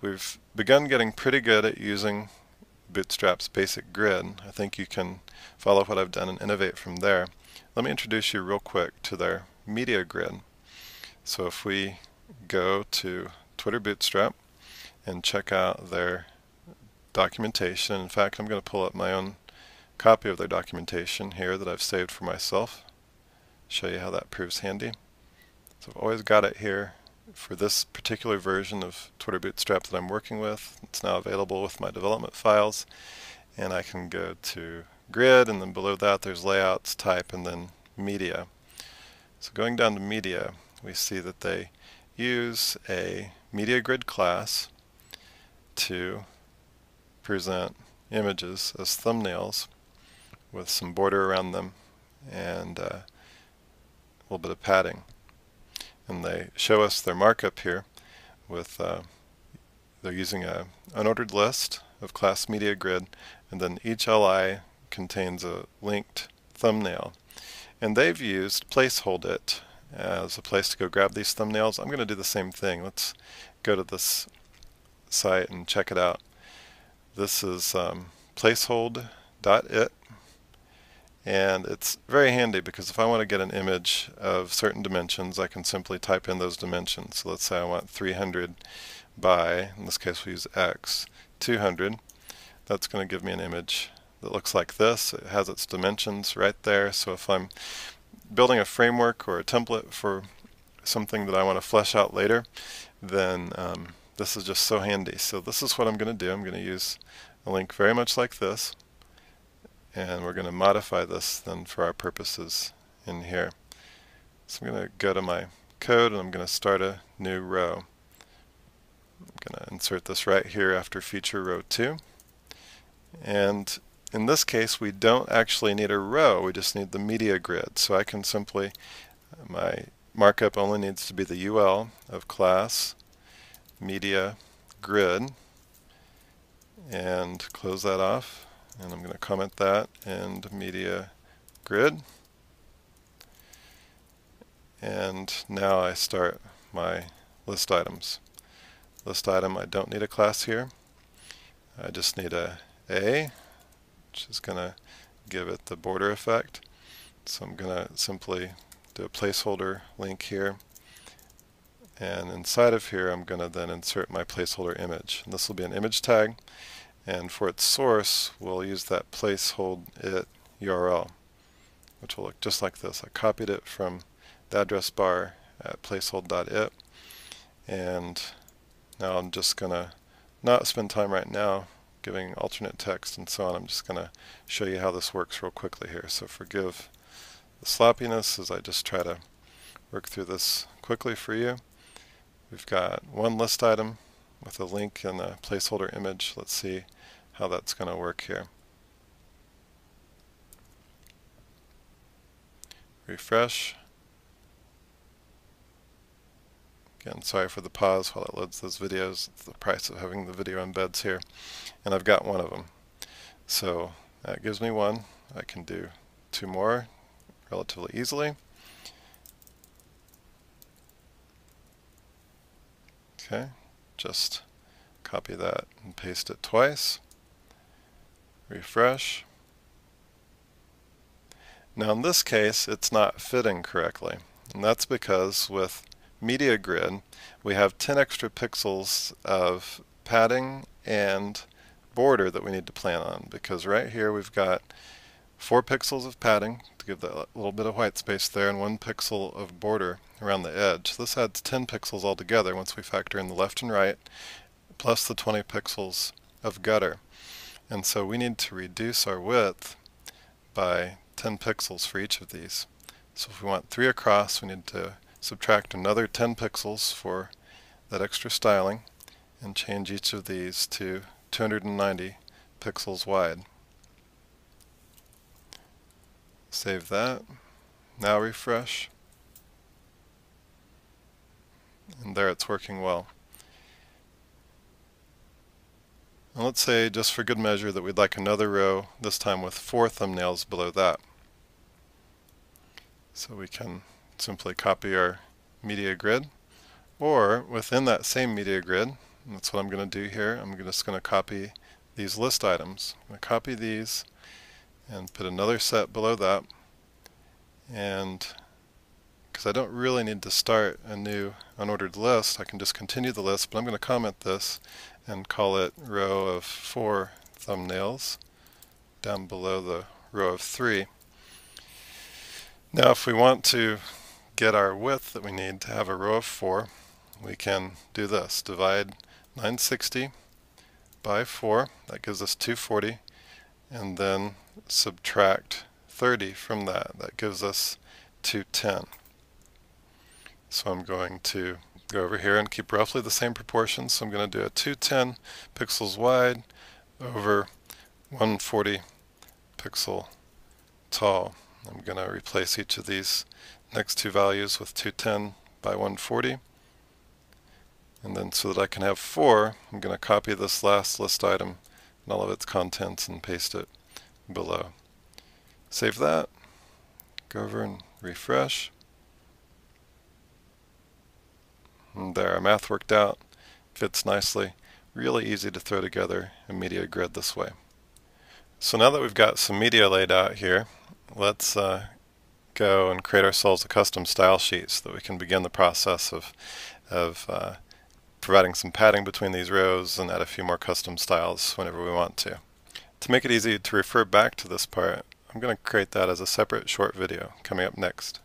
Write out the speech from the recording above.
we've begun getting pretty good at using Bootstrap's basic grid. I think you can follow what I've done and innovate from there. Let me introduce you real quick to their media grid. So if we go to Twitter Bootstrap and check out their documentation, in fact I'm going to pull up my own copy of their documentation here that I've saved for myself, show you how that proves handy. So I've always got it here for this particular version of Twitter Bootstrap that I'm working with. It's now available with my development files and I can go to grid and then below that there's layouts, type, and then media. So going down to media we see that they use a media grid class to present images as thumbnails with some border around them and uh, a little bit of padding and they show us their markup here with uh, they're using a unordered list of class media grid and then each LI contains a linked thumbnail and they've used placeholdit as a place to go grab these thumbnails. I'm going to do the same thing. Let's go to this site and check it out. This is um, placehold.it and it's very handy because if I want to get an image of certain dimensions I can simply type in those dimensions. So let's say I want 300 by, in this case we use x, 200. That's going to give me an image that looks like this. It has its dimensions right there so if I'm building a framework or a template for something that I want to flesh out later then um, this is just so handy. So this is what I'm going to do. I'm going to use a link very much like this and we're going to modify this then for our purposes in here. So I'm going to go to my code and I'm going to start a new row. I'm going to insert this right here after feature row 2 and in this case we don't actually need a row we just need the media grid so I can simply my markup only needs to be the UL of class media grid and close that off and I'm going to comment that and media grid. And now I start my list items. List item I don't need a class here. I just need a A which is going to give it the border effect. So I'm going to simply do a placeholder link here. And inside of here I'm going to then insert my placeholder image. And this will be an image tag and for its source, we'll use that placehold it URL, which will look just like this. I copied it from the address bar at placehold.it, and now I'm just going to not spend time right now giving alternate text and so on. I'm just going to show you how this works real quickly here. So forgive the sloppiness as I just try to work through this quickly for you. We've got one list item with a link and a placeholder image. Let's see how that's going to work here. Refresh. Again, sorry for the pause while it loads those videos. It's the price of having the video embeds here. And I've got one of them. So that gives me one. I can do two more relatively easily. Okay, just copy that and paste it twice refresh. Now in this case it's not fitting correctly and that's because with media grid we have 10 extra pixels of padding and border that we need to plan on because right here we've got 4 pixels of padding to give that little bit of white space there and 1 pixel of border around the edge. This adds 10 pixels altogether once we factor in the left and right plus the 20 pixels of gutter. And so we need to reduce our width by 10 pixels for each of these. So if we want 3 across, we need to subtract another 10 pixels for that extra styling and change each of these to 290 pixels wide. Save that. Now refresh. And there it's working well. And let's say, just for good measure, that we'd like another row, this time with four thumbnails below that. So we can simply copy our media grid, or within that same media grid, that's what I'm going to do here. I'm just going to copy these list items. I'm going to copy these and put another set below that. And because I don't really need to start a new unordered list, I can just continue the list, but I'm going to comment this and call it row of four thumbnails down below the row of three. Now if we want to get our width that we need to have a row of four, we can do this. Divide 960 by 4, that gives us 240, and then subtract 30 from that, that gives us 210. So I'm going to go over here and keep roughly the same proportions. So I'm going to do a 210 pixels wide over 140 pixel tall. I'm going to replace each of these next two values with 210 by 140. And then so that I can have four, I'm going to copy this last list item and all of its contents and paste it below. Save that, go over and refresh. And there, our math worked out, fits nicely, really easy to throw together a media grid this way. So now that we've got some media laid out here, let's uh, go and create ourselves a custom style sheet so that we can begin the process of, of uh, providing some padding between these rows and add a few more custom styles whenever we want to. To make it easy to refer back to this part, I'm going to create that as a separate short video coming up next.